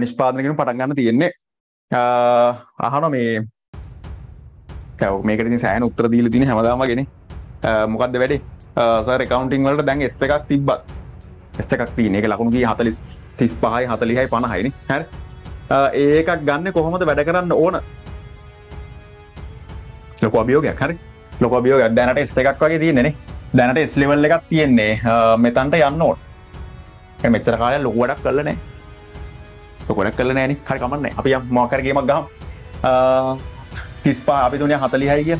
නිෂ්පාදනකින් පටන් ගන්න තියෙන්නේ. අහන මේ තැව මේකට සෑන උත්තර දීල තින හැමදාමගෙන මොකක්ද වැඩේ? සර කවන්ටිං වලට දැන් එස් එකක් තිබ්බත් එස් එකක් තියන එක ලකුණුගේ හතලිස් තිස් පහයි හතලිහයි පණහයින හැ ඒකක් ගන්න කොහොමද වැඩ කරන්න ඕන? ලොක අභියෝගයක් හරි. ලොක අභියෝගයක්. දැනට එස් එකක් වගේ තියනෙ දැනට එස්ලිවල් එකක් තියෙන්නේ. මෙතන්ට යන්න ඕන්. මෙච්චර කාලය ලොකුවඩක් කරලනෑ ගොඩක් කල නෑන. හරි කමන්න අපි මෝකරගේමක් ගම් තිස්පා අපි දුනය හතලිහයි කිය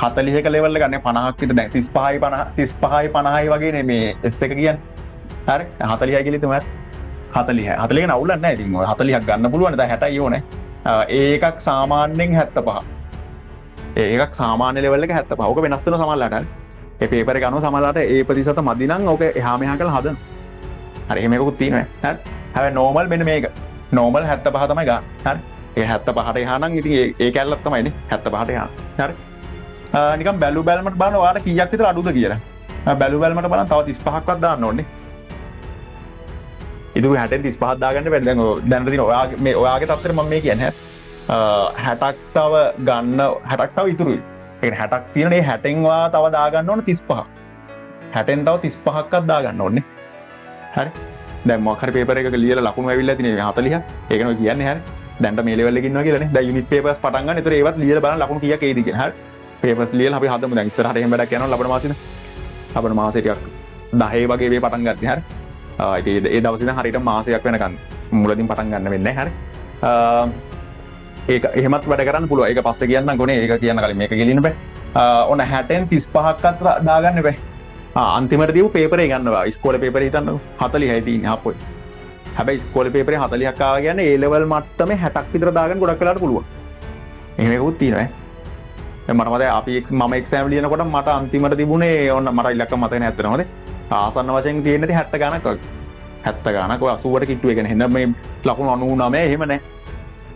හතලිහ කලෙවල්ල ගන්න පනහක් විත දැ තිස් පහයි පන තිස් පහයි පණහයි වගේ මේ එස්ස එක කියන් හරි? හතලිය කිලිතුම හතලිහ හතලේ නවුලන්න ඇති හතලියක් ගන්න පුළුවන්ද හැට යෝන ඒකක් සාමාන්‍යෙන් හැත්ත පහ ඒකක් සාමාන්‍ය ලෙවල්ල හැත්ත පහක වෙනස්සල සමල්ලට පේපර ගනු සමලට ඒ ප්‍රතිසත මදිනං ඕක එහාමහා කළ හදන හරිහෙමකුත් තිීනව හැ නෝමල් මෙන මේක. නෝමල් හැත්ත පහතමයි ගා හරි? ඒ හැත්ත පහට හනන් ඉති ඒ කැල්ලත්තමයින හැත්ත පහට හ හරි? නික බැලු බැල්මට බන වාට කියක් විතර අඩුද කියලා. බැලු බැල්මට බල තව තිස් පහක්වත් දාන්න ඕන්නේ ඉතු හැට තිස් පහදාගන්න වැඩ දැනති ඔයා මේ ඔයාගේ තත්තර ම මේ කියන්න. හැටක්තාව ගන්න හැටක්තාව ඉතුරුයි. ඒ හැටක් තියනේ හැටෙන්වා තව දාගන්න ඕන තිස් පහ හැටෙන් තව තිස් පහක්කත් දාගන්න ඕන්නේ හරි? දැමක්හර පේපර එක ලියල ලකුණු ඇවිල්ල තින හතලිය ඒකන කියන්න හැ දැන්ට මේලවල්ලකින්න කියලන ද යුනි පේපස් පටන්ගන්න තර ඒවත් ලියල බල ලකුණු කිය ඒදක හ පේපස් ලියල් අපි හදම. ඉස්සරහට බඩ යන ලබන මාසන අපන මාසටයක් දහේ වගේ වේ පටන් ගත්ත හර. ඒ දවසින හරිට මාසයක් වෙනකන් මුලදින් පටන් ගන්න වෙන්න හැර. ඒක එහමත් වැඩ කරන්න පුළුව එක පස්ස කියන්න ගොන. ඒක කියන්න කල මේක ගෙලින බෑ. ඔන්න හැටෙන් තිස් පහක්කත්ර දාගන්න බෑ. අන්තිමට දව පේපර ගන්නවා. ස්කෝල පේපර හිතන්න හතලි හැති හපොයි. හැබයි ස්කෝල පේපර හතලියක්කා ගැන ඒලවල් මට්ටම හැටක් විතර දාගන්න ගොඩක් කලාට පුළුව එහෙකුත් තිනව මනමද අපි ම එක්ෂෑම් ලියනකොට මට අන්තිමට තිබුණේ ඔන්න මට ඉල්ලක් මතන ඇතරනොද ආසන්න වශයෙන් තියෙනති හැත්ත ගනක් හැත්ත ගනක අසුවට කිට්ටුව එක හෙන්න මේ ලකුණු අනු නමේ එහෙමන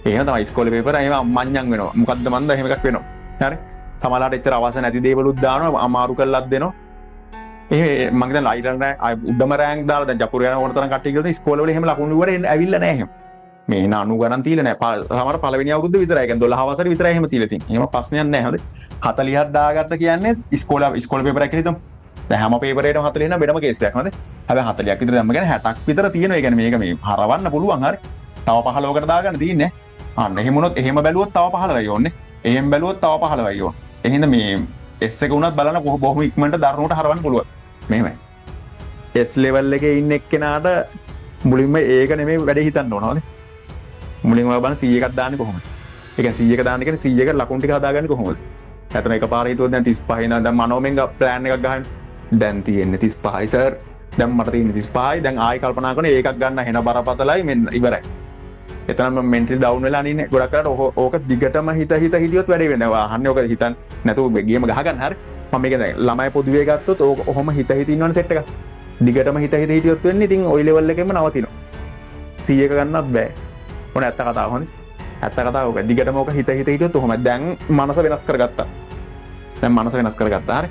ඒ ස්කොල පේපර එම මං්ඥන් වෙන මොකක්ද මන්ද හෙමක් වෙනවා. හරි. සමලාට එච්චර අවස නැති දේවලුද්දාන අමාරු කල්ලත් දෙනවා. ඒ මගත ලයිරන්න උඩම රෑන් දාල ජපුරයන ොතන කටිකල ස්කෝල හෙම ලකුණුවර ඇවිල්ල නෑහම මේ නු. ගන තිලන පහම පලවෙනි අවුද විතරයක දොල හවසර විතර හම තිලති හෙම පස්නයන්න හද හතලිහත් දාගත්ත කියන්නේ ස්කෝල ස්කෝල පේපර කිරිතම් හැම පේපරට හතලන බෙනම කෙසයක්මද හැබ හතලයක් විතර දමගෙන හැටක් විතර තියෙන ගැන මේක මේ හරවන්න පුළුවන්. හරි. තව පහලෝකට දාගන්න තියන්න අන්න එහෙමුණොත් එහෙම බැලුවොත් තව පහලවයි ඕන්න එහෙම බැලුවොත් තව පහලවයිෝ එහෙද මේ එස්සක වුණත් බලන කොහ බොහම ඉක්මට දරුණට හරවන්න පුළුව මෙමයි එස් ලෙවල් එක ඉන්න එක්කෙනාට මුලින්ම ඒක නෙමේ වැඩ හිතන්න ඕනවාද මුලින් බන සියකත් දාන්න කොහොම එක සියක දානක සියක ලකුන්ටි හදාගන්න කොහොමද? ඇතන එක පාරිතුව දැන් තිස් පහින ද මනෝමෙන් ප්ලෑන් එකක් ගහන් දැන් තියෙන්නේ තිස් පහිසර් දැම් මට තිස් පයි දැන් ආය කල්පනා කන ඒකක් ගන්න හෙන බරපතලයි මෙ ඉවරයි. එතනම මෙන්ටල් ඩවන් වෙලා න ගොඩකට ඕක දිගටම හිත හිත හිටියොත් වැඩ වෙනවා. හන්නෝක හිතන් නැතු ගේම ගහගන්න හර. මක ළමයි පොදුවේ ගත්තොත් ඕක ඔහොම හිත හිතින්වන සෙට්ක දිගටම හිත හිත හිටියොත් වෙන්න ඉතින් ඔයිලවල්ල එකම නවතින සියක ගන්නත් බෑ. ඕන ඇත්ත කතා හොන. ඇත්ත කතාවක දිගට මෝක හිත හිත හිටියොත් හොම දැන් මනස වෙනස් කරගත්තා. දැන් මනස වෙනස් කරගත්තාර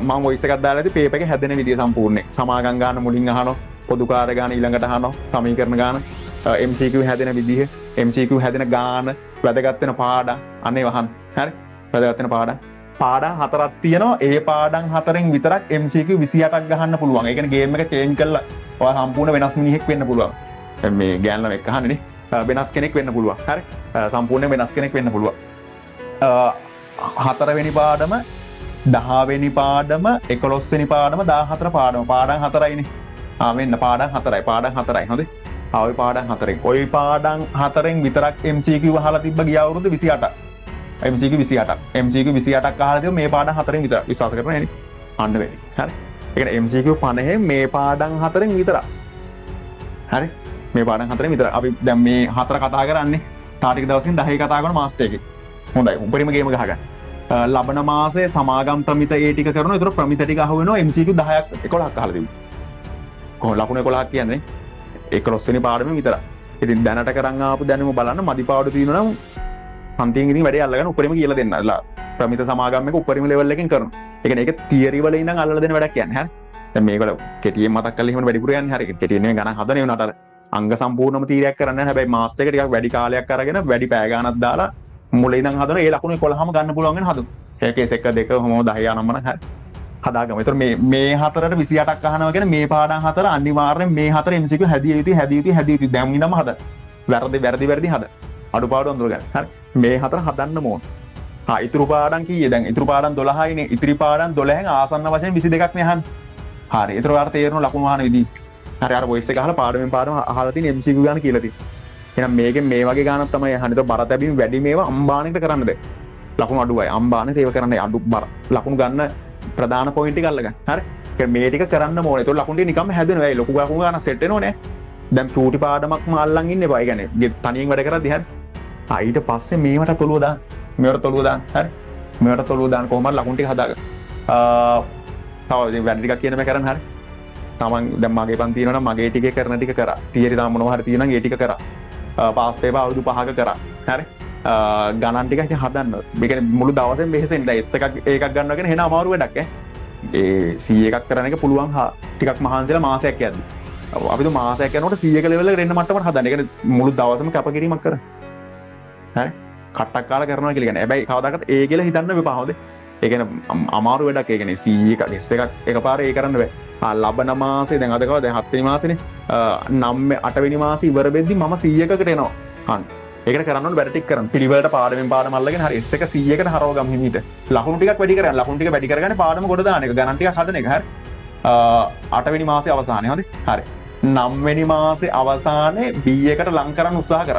මං ඔයිසකත්දාල ඇති පේපක හැදෙන විදි සම්පූර්ණය සමාගංගාන මුලින් හනො පොදුකාර ගාන ඊළඟට හනො සමීකරන ගාන MCQ හැදෙන විදිහ MCQ හැදෙන ගාන වැදගත්වෙන පාඩ අන්නේ වහන් හැරි. වැදගත්වෙන පාඩ පාඩ හතරත් තියනවා. ඒ පාඩන් හතරෙන් විතරක් MCQ විසියටක් ගහන්න පුළුවන්. එකන ගේම එක චේන් කල්ල සම්පූර්ණ වෙනස් මිනිහෙක් වෙන්න පුළුවන්. මේ ගෑන්ල එක්හන්නේ වෙනස් කෙනෙක් වෙන්න පුළුව හරි. සම්පූර්ණ වෙනස් කෙනෙක් වෙන්න පුළුව හතරවෙනි පාඩම දහාවෙනි පාඩම එකොලොස්සනි පාඩම දාහතර පාඩම. පාඩන් හතරයිනි ආවෙන්න පාඩන් හතරයි. පාඩන් හතරයි. හොදේ අවි පාඩන් හතරෙන්. ඔයි පාඩන් හතරෙන් විතරක් MCQ හලා තිබ ගියවුරුදු විසිට MCQ විසිට MCQ විසිටක් කාලද මේ පාඩ හතරින් විතර විශවාස කරන අන්න වැඩි හරි. එක MCQ පණහ මේ පාඩන් හතරෙන් විතර හරි. මේ පාඩන් හතර විතර අපි දැම් මේ හතර කතා කරන්නේ තාටික දවසින් දහහි කතාගන මාස්ටේක හොඳයි. උපරිම ගේම ගහගන්න ලබන මාසේ සමාගම් ප්‍රමිත ඒටික කරන තුර ප්‍රමිතටි හුවන MCQ දහයක් එකොලක් කාලද කොහ ලකුණ කොලාක් කියන්නේ? එක රොස්සනි පාඩම විතර ඉතින් දැනට කරංආපු දැනම බලන්න. මදි පාඩු තියනම් පන්තිගනි වැඩ අල්ලගන උපරම කියල දෙන්නලා ප්‍රමිත සමාගම උපරිම ලෙවල්ලකින් කරන එක එක තීරවල ඉන්න අල්ල දෙන වැඩක් කියන්න හැ මේකල කෙටිය මතක් කලීම වැඩිපුරයන් හරි කෙටියන ගන හදන නට අංග සම්පූර්ණම තීරයක් කරන්න හැබැයි මාස්ටර් එක ටිකක් වැඩි කාලයක් අරගෙන වැඩි පෑ ගානක් දාලා මුලින් ඉඳන් හදන ඒ ලකුණු 11ම ගන්න පුළුවන් වෙන හදමු. ඒකේ එක දෙක හොම 10 යනම්ම නම් හරි. හදාගමු. ඒතර මේ මේ හතරට 28ක් අහනවා කියන මේ පාඩම් හතර අනිවාර්යෙන් මේ හතර MCQ හැදිය යුතුයි හැදිය යුතුයි හැදිය යුතුයි දැන් ඉඳන්ම හදන්න. වැරදි වැරදි වැරදි හද. අඩුපාඩු අඳුරගන්න. හරි. මේ හතර හදන්න ඕන. හා ඉතුරු පාඩම් කීයේ දැන් ඉතුරු පාඩම් 12යිනේ. ඉතිරි පාඩම් 12න් ආසන්න වශයෙන් 22ක් නේ අහන්නේ. හරි. ඒතර ඔයාලට තේරෙනවා ලකුණු අහන විදිහ. හරි අර වොයිස් එක අහලා පාඩමෙන් පාඩම අහලා තියෙන MCQ ගාන කියලා තියෙනවා. එහෙනම් මේකෙන් මේ වගේ ගානක් තමයි අහන්නේ. ඒතර බර තැබීම වැඩි මේවා අම්බානෙට කරන්නද? ලකුණු අඩුවයි. අම්බානෙට ඒව කරන්න අඩු බර. ලකුණු ගන්න ප්‍රධාන පොයින්ටි කල්ලගන්න. හරි. මේටික කරන්න ඕනේ. ඒතර ලකුණු ටික නිකම්ම හැදෙනවා. ඒ ලොකු ලකුණු ගානක් සෙට් වෙනෝනේ. දැම් චූටි පාඩමක් මල්ලන් ඉන්න බයිගන ගෙ තනියෙන් වැඩ කර දිහ අයිට පස්සේ මේමට තොළුවදා මෙවට තොළුවදා හැ මෙට තොළුවදාන් කොහම ලකුන්ටි හදාග තව වැඩික කියනම කරන්න. හරි. තමන් දැමගේ පන්තිනන මගේ ටික කරන ටික කර. තිේරි තාමන හර තියෙන ඒටික කර. පාස්පේප අවුදු පහක කර. හැරි. ගණන්ටික හදන්න. මේක මුළු දවසෙන් මෙහෙසෙන්ට ස්ත එකක් ඒකක් ගන්නගෙන හෙන අමාරුව ඩක්ක ඒ සිය එකක් කරන එක පුළුවන් හා ටිකක් මහන්සල මාසයක් ඇද අපි මාසයක නොට සියක ලෙවල රෙන්න්න මටම හදන එක මුළු දවසම කැපකිරීමක් කර කටක් කාල කරන කියලගෙන ඇබයි කවදකත් ඒ කියල හිතන්න පහවද? ඒගෙන අමාරු වැඩක්. ඒගෙන සීක ෙස්ස එකක් එක පාර ඒ කරන්න බෑ. ලබන මාසේ දැන් අදකව දැ හත්තනි මාසන. නම්ම අටවෙනි මාස ඉවර බෙද්දි ම සීයකට එනවා. හන්. ඒක කරන්න වැටික් කර පිළිවට පාඩම පාඩ මල්ලගෙන හරි එස්සක සියකට හරෝගම් හිමට. ලහුටික් වැඩිකර ලහුටික වැඩිකරන පාඩම ගොඩදානක ගනටිය හදන එක. අටවෙනි මාසය අවසානය. හොද හරි. නම්වැනි මාසේ අවසානය බියකට ලංකරන්න උත්සාහ කර.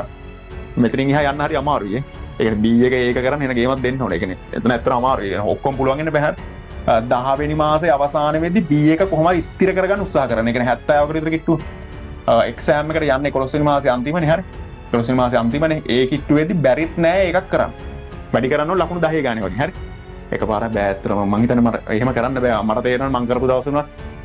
මෙතරින් හ යන්න හරි අමාරුවේ ඒ බියක ඒක කරන එන ගේමත් දෙන්න හොනගෙන එතන ඇතර අමාරුය. ඔක්කොම් පුළුවන්ගෙන බැහ දහවෙනි මාසේ අවසාන වෙදි බියක කොහම ස්තිර කරගන්න උත්සා කරන එක හැත්තාවකරත කිට්ටු එක්ෂෑමකට යන්න කොළොස්සනි මාසේ අන්තිමන. හරි. කොළොසි මාසේ අන්තිමන. ඒ කිට්ටුවේදි බැරිත් නෑ එකක් කරන්න. වැඩි කරන්න ලකුණු දහය ගනවනි හරි. එක පාර බෑතරම මහිතන මට එහෙම කරන්න බෑ. මට තේරන මංකරපු දවසන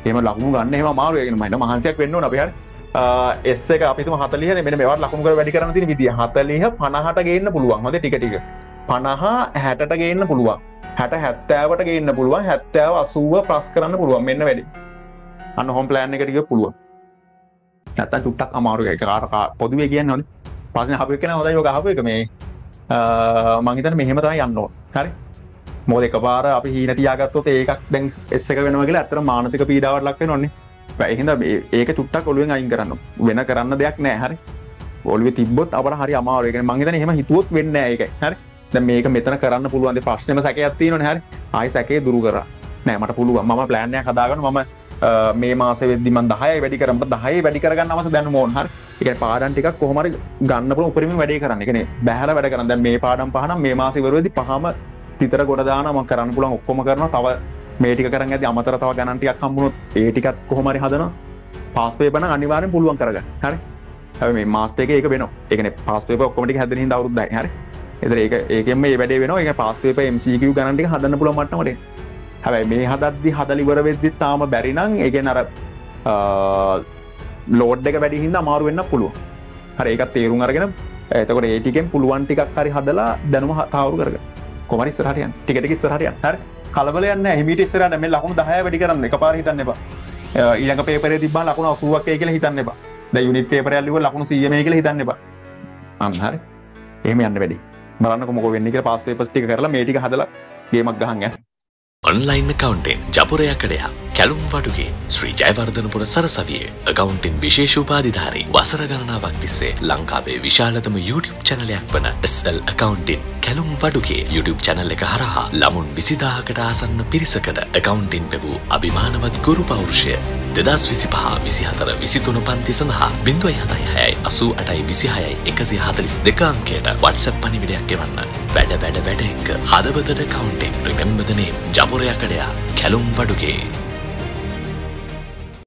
එම ලකුණු ගන්න එම මාරුවගෙන මට මහන්සයක් වෙන්න නබහ එස්ස එක අපි හතලිය මෙ මෙවා ලකුණු වැඩි කරන ති විදි හතලිහ පනහට ගන්න පුළුවන්. හොද ටිකටික පනහා හැටට ගන්න පුළුවන්. හැට හැත්තෑවට ගන්න පුළුවන්. හැත්තෑව අසුව ප්‍රස් කරන්න පුළුවන්. මෙන්න වැඩි. අන්න හොම් ප්ලෑන් එකටික පුළුවන්. ඇත චුට්ටක් අමාරු එක කාරකා පොදුවේ කියන්න නොද පසන හපි කෙන හොද යෝග හප එක මේ. මංහිතන මෙහෙමතයි යන්න හරි? මොද එක පාර අපි හීන තියාගත්තොත් ඒකක් දැන් එස්සක වෙනවගේ ඇතර මානසික පීඩාවට ලක්ව නොන්නේ පැහිද ඒක චුට්ටක් ඔලුවෙන් අයින් කරන්න වෙන කරන්න දෙයක් නෑ හරි. ඔලුව තිබොත් අපට හරි අමාරුවක මංහිතන එහෙම හිතුවොත් වෙන්න එක හරි. ද මේක මෙතන කරන්න පුළුවන් ප්‍රශ්නම සැක ඇත්තින හැරි. ආයි සැකේ දුරු කර. නෑමට පුළුවන්. ම ප්ලෑන්ය හදාගන මම මේ මාස වෙදදිම දහය වැඩි කරම දහය වැඩි කරගන්න අමස දැන මෝන් හර. එක පාඩන්ටික් කොහමරි ගන්නපල උපරිම වැඩි කරන්න. එකන බැහල වැඩ කරන්න. මේ පාඩම් පහන මේ මාසවරදි පහම තිතර ගොඩදානම කරන්න පුළන් ඔක්කොම කරන තව මේටික කරන්න ඇති අමතර තව ගණන්ටියක් හම්බුණොත් ඒටිකත් කොහොමරි හදන පාස්පේ බන අනිවාරෙන් පුළුවන් කරග හරි? හැ මේ මාස්පේක ඒක වෙන එකන පාස්පේ ඔක්කොමටි හැදන දවරුද්ද හරි? එදර ඒක ඒකෙම වැඩ වෙන එක පාස්පේ MCQ ගණන්ටි හදන්න පුළ මටමට හැබයි මේ හදද්දි හදලිවර වෙද්දි තාම බැරිනං ඒගෙන් අර ලෝඩ් එක වැඩි හිද අමාරු වෙන්න පුළුව හර ඒකත් තේරුම් අරගෙන ඇතකොට ඒටිකෙන් පුළුවන් ටිකක් හරි හදලා දැනුම හතාවරු කරග කොමරි සරහයන් ටිකට ස්රහයන් හර? කලබලයන්න හිමිට ස්රට මේ ලකුණු දහය වැඩි කරන්න. එක පාර හිතන්න එපා. ඊළඟ පේපර තිබා ලකුණ අසුවක් කියල හිතන්න එපා. ද යුනිට පේපර ඇල්ලිව ලකුණු සියම කියල හිතන්න එපා. අන්හරි ඒම යන්න වැඩි. බලන්න කොමක වෙන්න එක පාස් පේපස්ටික කරලා මේටික හදලා ගේමක් ගහන්න ඔන්ලයින් කවන්ටෙන් ජපුරයකඩයා කැලුම් වටුගේ ශ්‍රී ජයවර්ධනපුර සරසවිය එකකවන්ටෙන් විශේෂ උපාධිධාරී වසර ගණනාවක් තිස්සේ ලංකාවේ විශාලතම YouTube චැනලයක් වන SL එකකවන්ටෙන් කැලුම් වඩුගේ YouTube චැනල් එක හරහා ළමුන් විසිදාහකට ආසන්න පිරිසකට එකකවන්ටින් පෙවූ අභිමානවත් ගුරු පෞරුෂය දෙදස් විසි පහ විසිහතර විසිතුන පන්ති සඳහා බිඳුව යතයි හැයි අසූ අටයි විසිහයයි එකසි හතලිස් දෙකාංකයට වටසැප් පනිවිඩයක් එවන්න. වැඩ වැඩ වැඩ එක්ක හදවතට කවුන්ටෙන් ප්‍රමෙම්බදනේ ජපුරයකඩයා කැලුම් වඩුගේ